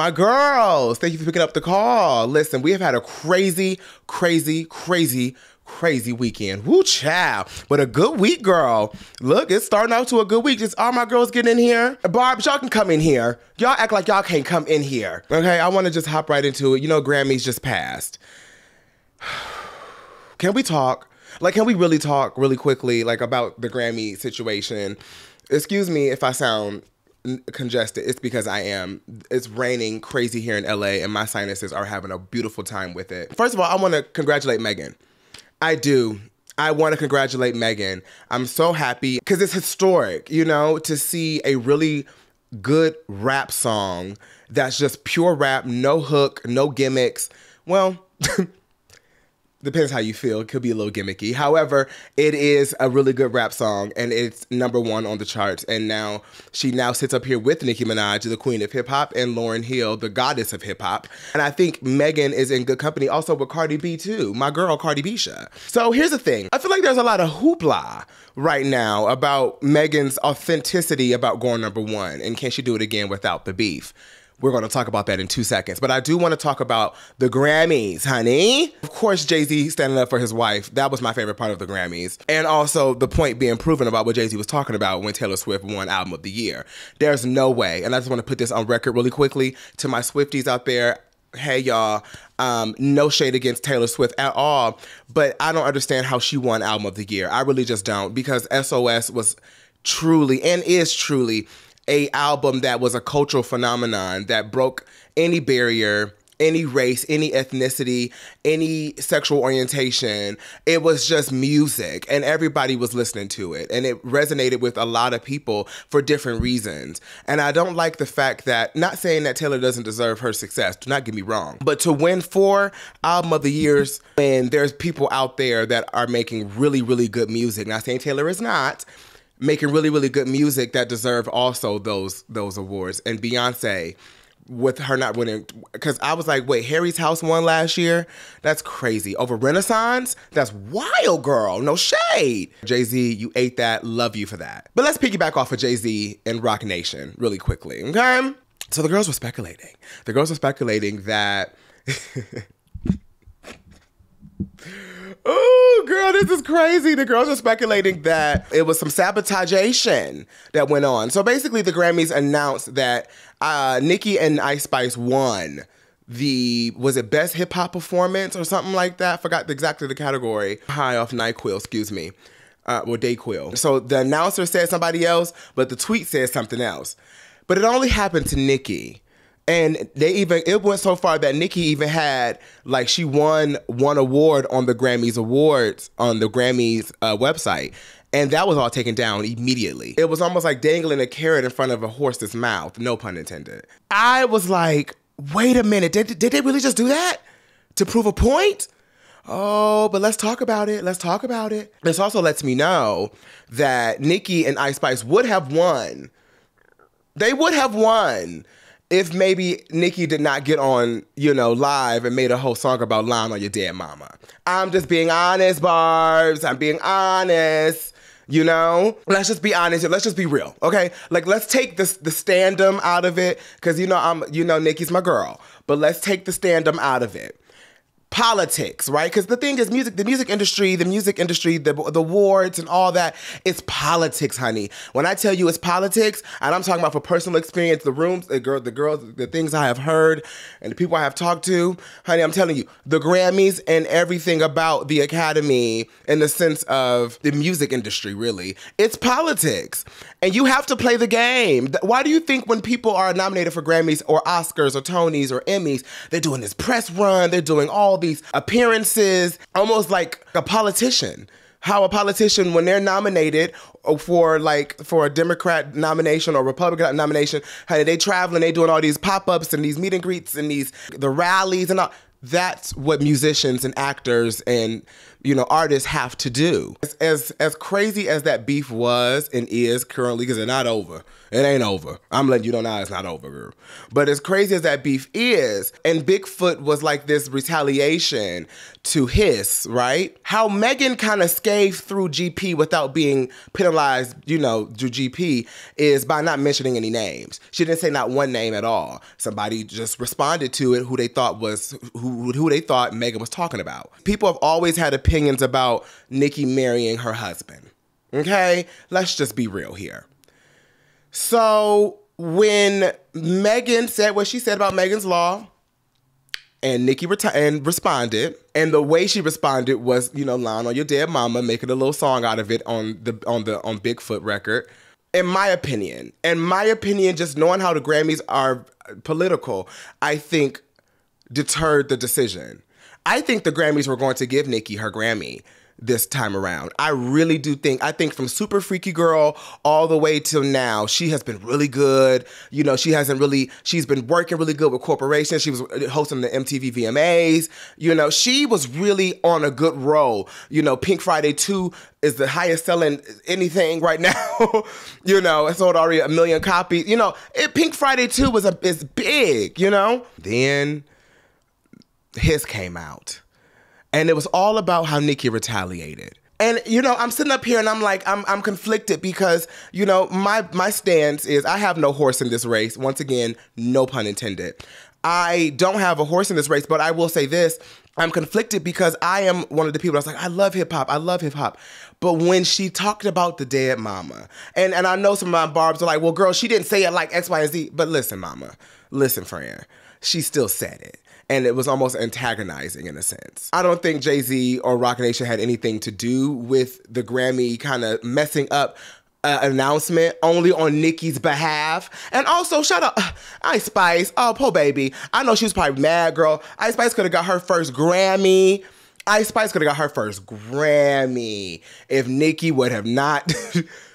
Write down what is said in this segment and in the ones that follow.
My girls, thank you for picking up the call. Listen, we have had a crazy, crazy, crazy, crazy weekend. Woo chow. But a good week, girl. Look, it's starting out to a good week. Just all my girls getting in here. Barb, y'all can come in here. Y'all act like y'all can't come in here. Okay, I want to just hop right into it. You know, Grammys just passed. Can we talk? Like, can we really talk really quickly, like about the Grammy situation? Excuse me if I sound congested. It's because I am. It's raining crazy here in LA, and my sinuses are having a beautiful time with it. First of all, I want to congratulate Megan. I do. I want to congratulate Megan. I'm so happy because it's historic, you know, to see a really good rap song that's just pure rap, no hook, no gimmicks. Well, depends how you feel. It could be a little gimmicky. However, it is a really good rap song and it's number one on the charts. And now she now sits up here with Nicki Minaj, the queen of hip hop, and Lauryn Hill, the goddess of hip hop. And I think Megan is in good company also with Cardi B too, my girl Cardi Bisha. So here's the thing. I feel like there's a lot of hoopla right now about Megan's authenticity about going number one and can she do it again without the beef. We're going to talk about that in two seconds. But I do want to talk about the Grammys, honey. Of course, Jay Z standing up for his wife. That was my favorite part of the Grammys. And also the point being proven about what Jay Z was talking about when Taylor Swift won Album of the Year. There's no way, and I just want to put this on record really quickly to my Swifties out there. Hey, y'all. Um, no shade against Taylor Swift at all, but I don't understand how she won Album of the Year. I really just don't because SOS was truly and is truly a album that was a cultural phenomenon that broke any barrier any race, any ethnicity, any sexual orientation. It was just music and everybody was listening to it. And it resonated with a lot of people for different reasons. And I don't like the fact that, not saying that Taylor doesn't deserve her success, do not get me wrong, but to win four album of the years when there's people out there that are making really, really good music, not saying Taylor is not, making really really good music that deserve also those those awards and Beyonce with her not winning because I was like, wait, Harry's House won last year? That's crazy. Over Renaissance? That's wild, girl. No shade. Jay Z, you ate that. Love you for that. But let's piggyback off of Jay Z and Roc Nation really quickly, okay? So the girls were speculating. The girls were speculating that. Oh, girl, this is crazy. The girls are speculating that it was some sabotageation that went on. So basically, the Grammys announced that uh, Nicki and Ice Spice won the was it best hip hop performance or something like that? Forgot exactly the category. High off Nyquil, excuse me. Uh, well, Dayquil. So the announcer said somebody else, but the tweet said something else. But it only happened to Nicki. And they even it went so far that Nicki even had like she won one award on the Grammys awards on the Grammys uh, website. And that was all taken down immediately. It was almost like dangling a carrot in front of a horse's mouth, no pun intended. I was like, wait a minute, did, did they really just do that? To prove a point? Oh, but let's talk about it. Let's talk about it. This also lets me know that Nicki and Ice Spice would have won. They would have won if maybe Nicki did not get on, you know, live and made a whole song about lying on your dead mama. I'm just being honest, Barbs. I'm being honest. You know, let's just be honest. Let's just be real, okay? Like, let's take this the standum out of it, because you know I'm, you know, Nicki's my girl. But let's take the standum out of it politics, right? Because the thing is, music, the music industry, the music industry, the the awards and all that, it's politics, honey. When I tell you it's politics, and I'm talking about for personal experience, the rooms, the girl, the girls, the things I have heard, and the people I have talked to, honey, I'm telling you, the Grammys and everything about the Academy in the sense of the music industry, really, it's politics, and you have to play the game. Why do you think when people are nominated for Grammys or Oscars or Tonys or Emmys, they're doing this press run, they're doing all these appearances, almost like a politician. How a politician, when they're nominated for like for a Democrat nomination or Republican nomination, how they traveling, they doing all these pop ups and these meet and greets and these the rallies and all. That's what musicians and actors and you know, artists have to do. As as, as crazy as that beef was and is currently, because it's not over. It ain't over. I'm letting you know now it's not over, girl. But as crazy as that beef is, and Bigfoot was like this retaliation to Hiss, right? How Megan kind of scathed through GP without being penalized, you know, through GP is by not mentioning any names. She didn't say not one name at all. Somebody just responded to it who they thought was who who they thought Megan was talking about. People have always had opinions about Nicki marrying her husband. Okay? Let's just be real here. So when Megan said what she said about Megan's Law, and Nicki reti- and responded, and the way she responded was, you know, lying on your dead mama, making a little song out of it on the on the on Bigfoot record. In my opinion, in my opinion, just knowing how the Grammys are political, I think deterred the decision. I think the Grammys were going to give Nicki her Grammy this time around. I really do think, I think from Super Freaky Girl all the way till now, she has been really good. You know, she hasn't really, she's been working really good with corporations. She was hosting the MTV VMAs. You know, she was really on a good roll. You know, Pink Friday 2 is the highest selling anything right now. you know, it sold already a million copies. You know, it, Pink Friday 2 was a, is big, you know? Then Hiss came out and it was all about how Nicki retaliated. And you know, I'm sitting up here and I'm like, I'm I'm conflicted because you know my my stance is I have no horse in this race. Once again, no pun intended. I don't have a horse in this race, but I will say this: I'm conflicted because I am one of the people that's like, I love hip hop, I love hip hop. But when she talked about the dead mama, and and I know some of my barbs are like, well, girl, she didn't say it like X, Y, and Z. But listen, mama, listen, friend, she still said it and it was almost antagonizing in a sense. I don't think Jay Z or Roc Nation had anything to do with the Grammy kind of messing up uh, announcement only on Nicki's behalf. And also, shout out Ice Spice. Oh, poor baby. I know she was probably mad, girl. Ice Spice could have got her first Grammy. Ice Spice could have got her first Grammy if Nicki would have not,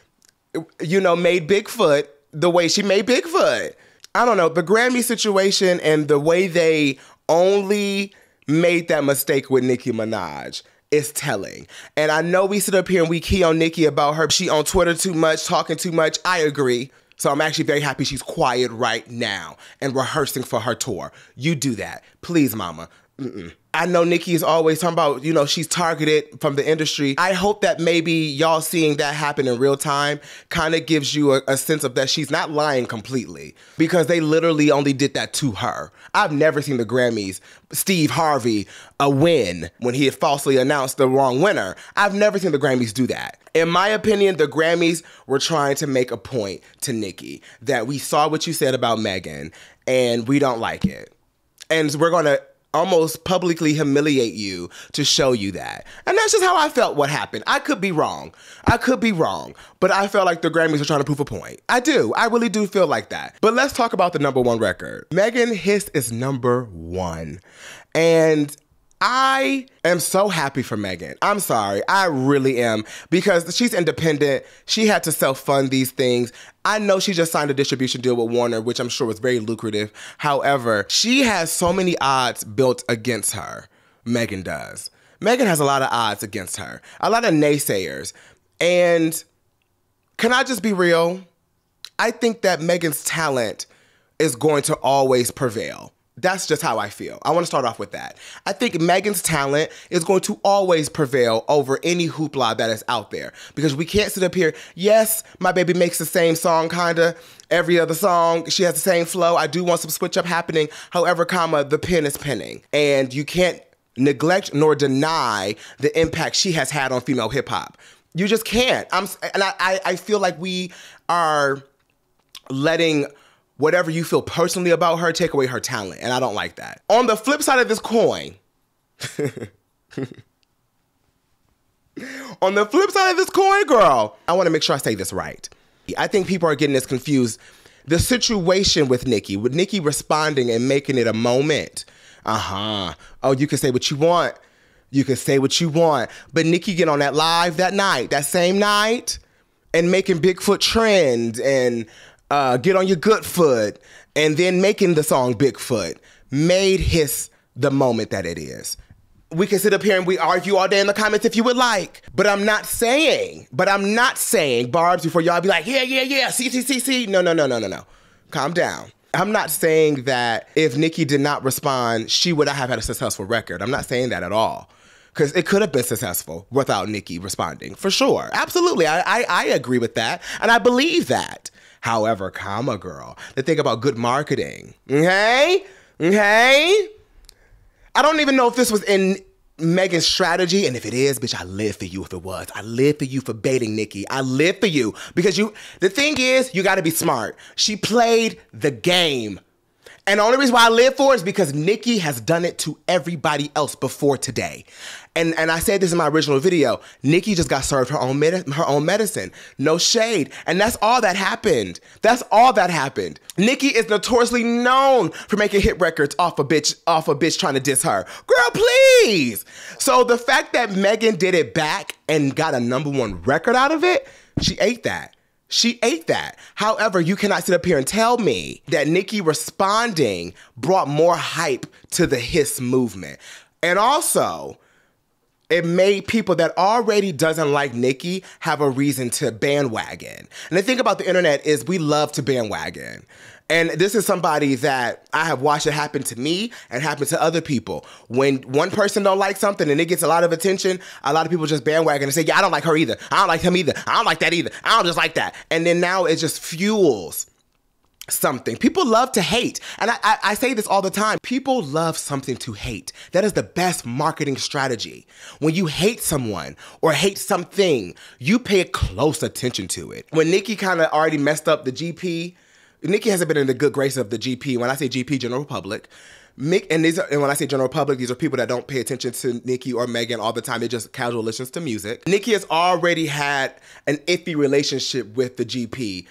you know, made Bigfoot the way she made Bigfoot. I don't know. The Grammy situation and the way they only made that mistake with Nicki Minaj is telling. And I know we sit up here and we key on Nicki about her. She on Twitter too much, talking too much. I agree. So I'm actually very happy she's quiet right now and rehearsing for her tour. You do that. Please, mama. Mm-mm. I know Nicki is always talking about, you know, she's targeted from the industry. I hope that maybe y'all seeing that happen in real time kind of gives you a, a, sense of that she's not lying completely because they literally only did that to her. I've never seen the Grammys, Steve Harvey, a win when he had falsely announced the wrong winner. I've never seen the Grammys do that. In my opinion, the Grammys were trying to make a point to Nicki that we saw what you said about Megan and we don't like it. And we're going to almost publicly humiliate you to show you that. And that's just how I felt what happened. I could be wrong. I could be wrong. But I felt like the Grammys were trying to prove a point. I do. I really do feel like that. But let's talk about the number one record. Megan Hiss is number one. And I am so happy for Megan. I'm sorry. I really am because she's independent. She had to self fund these things. I know she just signed a distribution deal with Warner, which I'm sure was very lucrative. However, she has so many odds built against her. Megan does. Megan has a lot of odds against her, a lot of naysayers. And can I just be real? I think that Megan's talent is going to always prevail. That's just how I feel. I want to start off with that. I think Megan's talent is going to always prevail over any hoopla that is out there because we can't sit up here. Yes, my baby makes the same song, kinda every other song. She has the same flow. I do want some switch up happening. However, comma the pen is penning, and you can't neglect nor deny the impact she has had on female hip hop. You just can't. I'm, and I, I feel like we are letting whatever you feel personally about her, take away her talent. And I don't like that. On the flip side of this coin, on the flip side of this coin, girl, I want to make sure I say this right. I think people are getting this confused. The situation with Nicki, with Nicki responding and making it a moment. Uh huh. Oh, you can say what you want. You can say what you want. But Nicki get on that live that night, that same night, and making Bigfoot trend and uh, Get on Your Good Foot, and then making the song Bigfoot made Hiss the moment that it is. we can sit up here and we argue all day in the comments if you would like. But I'm not saying, but I'm not saying, Barbs, before y'all be like, yeah, yeah, yeah, see, see, see, see. No, no, no, no, no, no. Calm down. I'm not saying that if Nicki did not respond, she would not have had a successful record. I'm not saying that at all. Because it could have been successful without Nicki responding, for sure. Absolutely. I, I, I agree with that. And I believe that. However, comma girl, they think about good marketing, okay? Okay? I don't even know if this was in Megan's strategy, and if it is, bitch, I live for you if it was. I live for you for baiting Nicki. I live for you because you, the thing is, you gotta be smart. She played the game. And the only reason why I live for it is because Nicki has done it to everybody else before today. And and I said this in my original video. Nicki just got served her own med- her own medicine. No shade. And that's all that happened. That's all that happened. Nicki is notoriously known for making hit records off a bitch off a bitch trying to diss her. Girl, please. So the fact that Megan did it back and got a number one record out of it, she ate that. She ate that. However, you cannot sit up here and tell me that Nicki responding brought more hype to the hiss movement. And also, it made people that already doesn't like Nicki have a reason to bandwagon. And the thing about the internet is we love to bandwagon. And this is somebody that I have watched it happen to me and happen to other people. When one person don't like something and it gets a lot of attention, a lot of people just bandwagon and say, "Yeah, I don't like her either. I don't like him either. I don't like that either. I don't just like that." And then now it just fuels something. People love to hate. And I, I, I, say this all the time. People love something to hate. That is the best marketing strategy. When you hate someone or hate something, you pay close attention to it. When Nicki kind of already messed up the GP, Nicki hasn't been in the good grace of the GP. When I say GP, General Public, Mick, and these are, and when I say general public, these are people that don't pay attention to Nicki or Megan all the time. They just casual listens to music. Nicki has already had an iffy relationship with the GP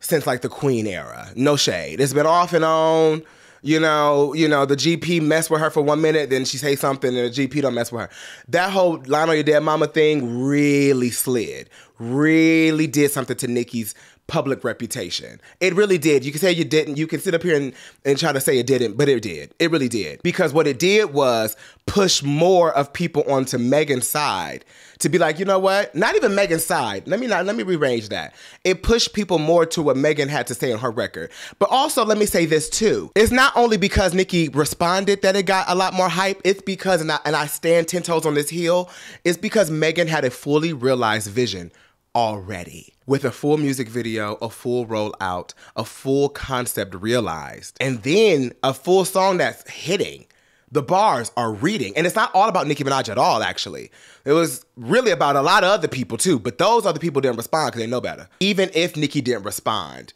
since like the Queen era. No shade. It's been off and on. You know, you know, the GP mess with her for one minute, then she say something and the GP don't mess with her. That whole line on your dead mama thing really slid. Really did something to Nicki's public reputation. It really did. You can say you didn't. You can sit up here and, and try to say it didn't, but it did. It really did. Because what it did was push more of people onto Megan's side to be like, you know what? Not even Megan's side. Let me not let me rearrange that. It pushed people more to what Megan had to say on her record. But also let me say this too. It's not only because Nicki responded that it got a lot more hype. It's because and I, and I stand ten toes on this heel. It's because Megan had a fully realized vision already with a full music video, a full rollout, a full concept realized, and then a full song that's hitting. The bars are reading. And it's not all about Nicki Minaj at all, actually. It was really about a lot of other people too, but those other people didn't respond because they know better. Even if Nicki didn't respond,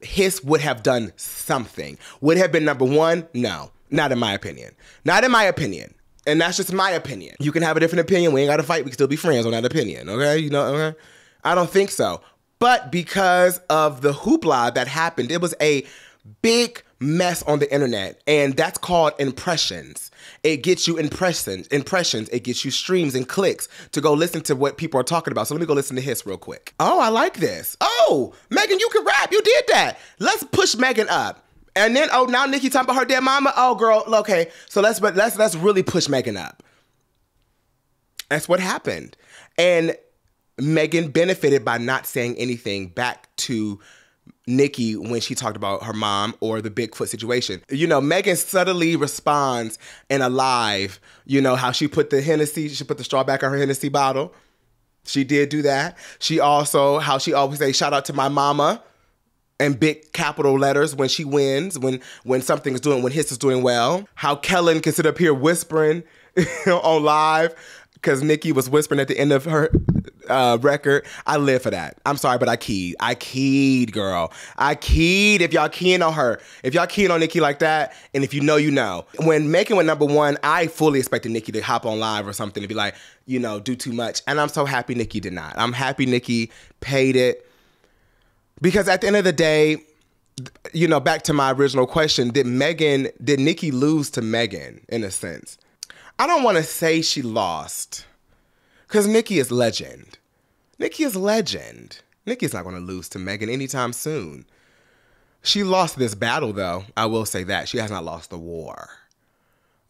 Hiss would have done something. Would have been number one? No, not in my opinion. Not in my opinion. And that's just my opinion. You can have a different opinion. We ain't got to fight. We can still be friends on that opinion. Okay? You know, okay? I don't think so. But because of the hoopla that happened, it was a big mess on the internet, and that's called impressions. It gets you impressions, impressions. It gets you streams and clicks to go listen to what people are talking about. So let me go listen to Hiss real quick. Oh, I like this. Oh, Megan, you can rap. You did that. Let's push Megan up. And then oh, now Nicki talking about her dead mama. Oh, girl, okay. So let's but let's let's really push Megan up. That's what happened. And Megan benefited by not saying anything back to Nicki when she talked about her mom or the Bigfoot situation. You know, Megan subtly responds in a live, you know, how she put the Hennessy, she put the straw back on her Hennessy bottle. She did do that. She also, how she always say, shout out to my mama and big capital letters when she wins, when when something is doing, when Hiss is doing well. How Kellen can sit up here whispering on live because Nicki was whispering at the end of her uh, record. I live for that. I'm sorry, but I keyed. I keyed, girl. I keyed. If y'all keying on her, if y'all keying on Nicki like that, and if you know, you know. When Megan went number one, I fully expected Nicki to hop on live or something to be like, you know, do too much. And I'm so happy Nicki did not. I'm happy Nicki paid it. Because at the end of the day, you know, back to my original question, did Megan, did Nicki lose to Megan in a sense? I don't want to say she lost because Nicki is legend. Nicki is legend. Nicki's not going to lose to Megan anytime soon. She lost this battle, though. I will say that. She has not lost the war.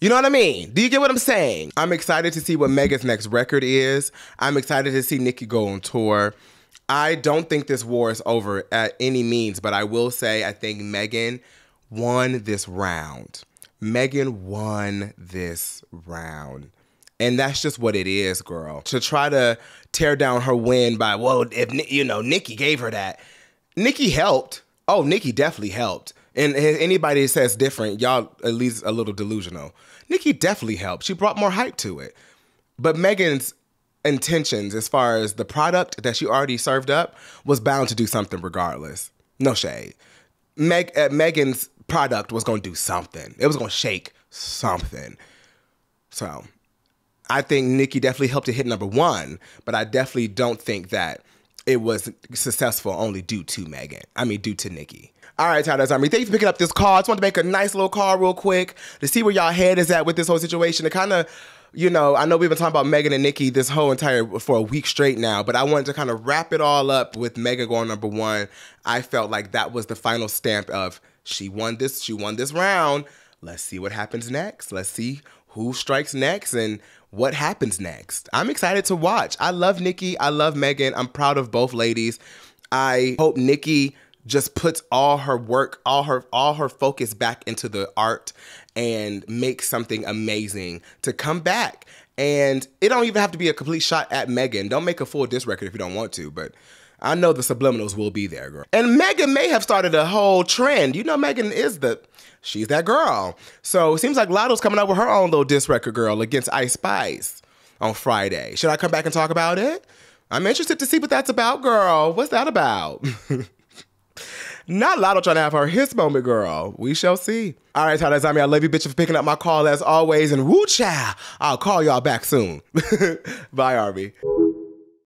You know what I mean? Do you get what I'm saying? I'm excited to see what Megan's next record is. I'm excited to see Nicki go on tour. I don't think this war is over at any means, but I will say I think Megan won this round. Megan won this round. And that's just what it is, girl. To try to tear down her win by, well, if you know, Nicki gave her that. Nicki helped. Oh, Nicki definitely helped. And anybody that says different, y'all at least a little delusional. Nicki definitely helped. She brought more hype to it. But Megan's intentions, as far as the product that she already served up, was bound to do something regardless. No shade. Meg, uh, Megan's product was going to do something. It was going to shake something. So I think Nicki definitely helped to hit number one, but I definitely don't think that it was successful only due to Megan. I mean, due to Nicki. All right, Tyler's Army. Thanks for picking up this call. I just want to make a nice little call real quick to see where y'all head is at with this whole situation. To kind of, you know, I know we've been talking about Megan and Nicki this whole entire for a week straight now, but I wanted to kind of wrap it all up with Megan going number one. I felt like that was the final stamp of she won this, she won this round. Let's see what happens next. Let's see who strikes next and what happens next. I'm excited to watch. I love Nicki. I love Megan. I'm proud of both ladies. I hope Nicki just puts all her work, all her all her focus back into the art and makes something amazing to come back. And it don't even have to be a complete shot at Megan. Don't make a full diss record if you don't want to, but I know the subliminals will be there, girl. And Megan may have started a whole trend. You know, Megan is the she's that girl. So it seems like Latto's coming up with her own little diss record girl against Ice Spice on Friday. Should I come back and talk about it? I'm interested to see what that's about, girl. What's that about? Not Latto trying to have her Hiss moment, girl. We shall see. All right, Tyler Zami, I love you, bitch, for picking up my call as always. And woo cha, I'll call y'all back soon. Bye, Arby.